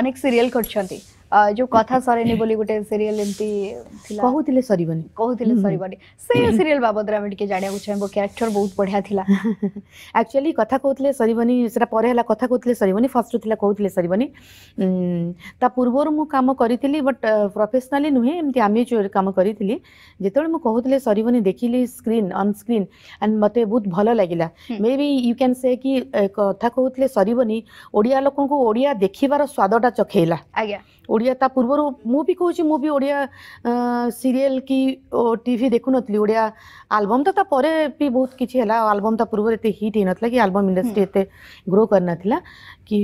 ଅନେକ ସିରିଏଲ୍ କରିଛନ୍ତି ଯୋଉ କଥା ସରେନି ବୋଲି ଗୋଟେ ସିରିଏଲ ଏମିତି ଥିଲା କହୁଥିଲେ ସରିବନି କହୁଥିଲେ ସରିବନି ସେ ସିରିଏଲ ବାବଦରେ ଆମେ ଟିକେ ଜାଣିବାକୁ ଚାହିଁବୁ କ୍ୟାରେକ୍ଟର ବହୁତ ବଢିଆ ଥିଲା ଆକ୍ଚୁଆଲି କଥା କହୁଥିଲେ ସରିବନି ସେଟା ପରେ ହେଲା କଥା କହୁଥିଲେ ସରିବନି ଫାର୍ଷ୍ଟରୁ ଥିଲା କହୁଥିଲେ ସରିବନି ତା ପୂର୍ବରୁ ମୁଁ କାମ କରିଥିଲି ବଟ୍ ପ୍ରଫେସନାଲି ନୁହେଁ ଏମିତି ଆମେଚୁଆର କାମ କରିଥିଲି ଯେତେବେଳେ ମୁଁ କହୁଥିଲେ ସରିବନି ଦେଖିଲି ସ୍କ୍ରିନ୍ ଅନ୍ ସ୍କ୍ରିନ୍ ଆଣ୍ଡ ମୋତେ ବହୁତ ଭଲ ଲାଗିଲା ମେ ବି ୟୁ କ୍ୟାନ୍ ସେ କି କଥା କହୁଥିଲେ ସରିବନି ଓଡ଼ିଆ ଲୋକଙ୍କୁ ଓଡ଼ିଆ ଦେଖିବାର ସ୍ୱାଦଟା ଚଖେଇଲା ଆଜ୍ଞା ओडिया तो ता पूर्वर मु भी कहूँ मु ओडिया सीरियल कि टीवी देखु नी ओडिया आलबम तो भी बहुत किसी है आलबम ता पूर्वर एत हिट हो नाला कि आलबम इंडस्ट्री एत ग्रो कर करना कि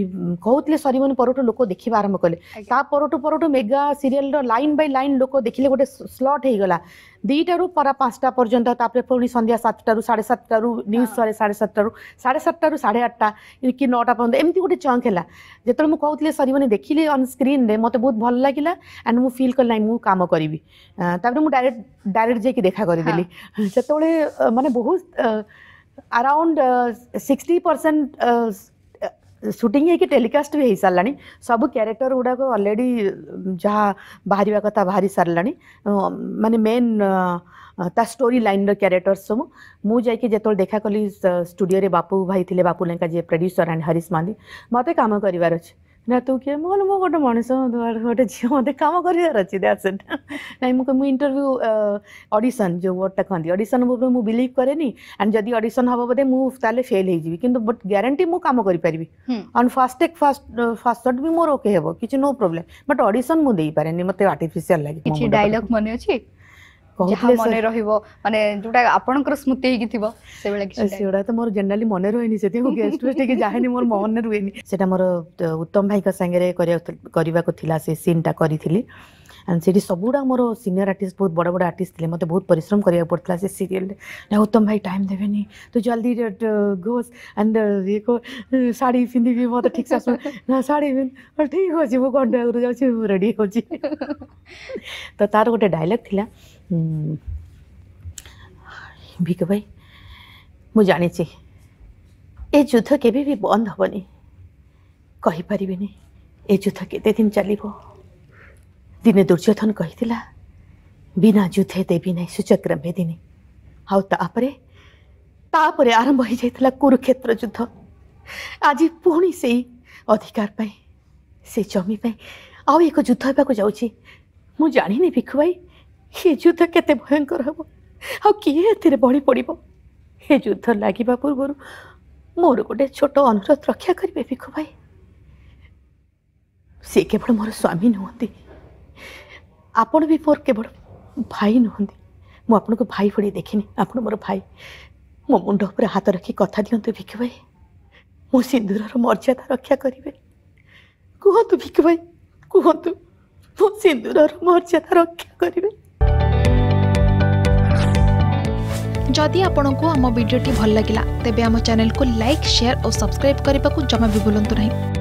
कहते सरीवन पर लोक देखा आरंभ कले पर mega serial line by line लोक देखे गोटे स्लट हो गला दीटारु परा पांचटा पर्यटन पुणी सन्या सतटू साढ़े सतटू न्यूज सर साढ़े सतटू साढ़े सतटू साढ़े आठटा कि नौटा पर्यटन एमती गोटे चंक है जो कहते सरीवन देखिले अन्स्क्रीन में मतलब बहुत भल लगला एंड मुझ फिल कल मुझे कम करी मुझे डायरेक्ट डायरेक्ट जाइ देखा करदेली से मानते बहुत अराउंड सिक्सटी परसेंट सुटिंग है कि टेलीकास्ट भी हो सारा सब क्यारेक्टर गुड़ाक अलरेडी जहाँ बाहर कथा बाहरी सारा मानने मेन ता स्टोरी लाइन क्यारेक्टर सब मुझे जो देखा कली स्टूडियो बापू भाई थे बापू लेंका जी प्रड्यूसर एंड हरीश मांदी मत कम करार अच्छे ନା ତୁ କିଏ ମୁଁ କହିଲି ମୁଁ ଗୋଟେ ମଣିଷ ଗୋଟେ ଝିଅ ମୋତେ କାମ କରିବାର ଅଛି ଦ୍ୟାଟ୍ସ ଇଟ୍ ନାଇଁ ମୁଁ ମୁଁ ଇଣ୍ଟରଭ୍ୟୁ ଅଡ଼ିସନ୍ ଯେଉଁ ୱାର୍ଡ଼ଟା କହନ୍ତି ଅଡ଼ିସନ୍ ଉପରେ ମୁଁ ବିଲିଭ୍ କରେନି ଆଣ୍ଡ ଯଦି ଅଡ଼ିସନ୍ ହେବ ବୋଧେ ମୁଁ ତାହେଲେ ଫେଲ୍ ହେଇଯିବି କିନ୍ତୁ ବଟ୍ ଗ୍ୟାରେଣ୍ଟି ମୁଁ କାମ କରିପାରିବି ଅନ୍ fast take fast fast short ବି ମୋର ଓକେ ହେବ କିଛି ନୋ ପ୍ରୋବ୍ଲେମ୍ ବଟ୍ ଅଡ଼ିସନ୍ ମୁଁ ଦେଇପାରେନି ମୋତେ ଆର୍ଟିଫିସିଆଲ୍ ଲାଗେ କିଛି ଡାଇଲଗ୍ ମନେ ଅଛି ଉତ୍ତମ ଭାଇଙ୍କ ସାଙ୍ଗରେ କରିବାକୁ ଥିଲା ସେ ସିନ୍ଟା କରିଥିଲି અને સીરી સબુડા મોરો સિનિયર આર્ટિસ્ટ બહુત બડા બડા આર્ટિસ્ટ થલે મત બહુત પરિશ્રમ કરીયા પડતલા સીરીલ નહ ઉત્તમ ભાઈ ટાઈમ દેવે ની તો જલ્દી ગોસ અંદર યકો સાડી ફિંદી ભી બહુત ઠીક થસ ના સાડી ભી પર ઠીક હો જી વો કોણ ડા ઉર જાવ સી રેડી હો જી તો તાર ગોટે ડાયલોગ થીલા હ બીકા ભાઈ મુ જાને છી એ યુદ્ધ કેબે ભી બંધ હો બની કહી પરિબે ની એ યુદ્ધ કે તે દિન ચાલીગો दिने दुर्योधन कही बिना युद्ध देवी ना सूचक्र मेदिनी आपर आरंभ हो जाता कुरुक्षेत्र युद्ध आज पुणी से अधिकार पाई से जमीपाई आउ एक युद्ध होगा मुझे जानी भिखु भाई ये युद्ध केते भयंकर हम आए ए बढ़ी पड़ब ये युद्ध लगवा पूर्व मोर गोटे छोट अनुरोध रक्षा करें भिखु भाई सी केवल मोर स्वामी नुहंती ଆପଣ ବି ମୋର କେବଳ ଭାଇ ନୁହନ୍ତି ମୁଁ ଆପଣଙ୍କୁ ଭାଇ ଭଳି ଦେଖିନି ଆପଣ ମୋର ଭାଇ ମୋ ମୁଣ୍ଡ ଉପରେ ହାତ ରଖି କଥା ଦିଅନ୍ତୁ ଭିକ୍ଷୁ ଭାଇ ମୋ ସିନ୍ଦୁରର ମର୍ଯ୍ୟାଦା ରକ୍ଷା କରିବେ କୁହନ୍ତୁ ଭିକ୍ଷୁ ଭାଇ କୁହନ୍ତୁ ମୋ ସିନ୍ଦୁରର ମର୍ଯ୍ୟାଦା ରକ୍ଷା କରିବେ ଯଦି ଆପଣଙ୍କୁ ଆମ ଭିଡ଼ିଓଟି ଭଲ ଲାଗିଲା ତେବେ ଆମ ଚ୍ୟାନେଲକୁ ଲାଇକ୍ ସେୟାର ଓ ସବସ୍କ୍ରାଇବ୍ କରିବାକୁ ଜମା ବି ଭୁଲନ୍ତୁ ନାହିଁ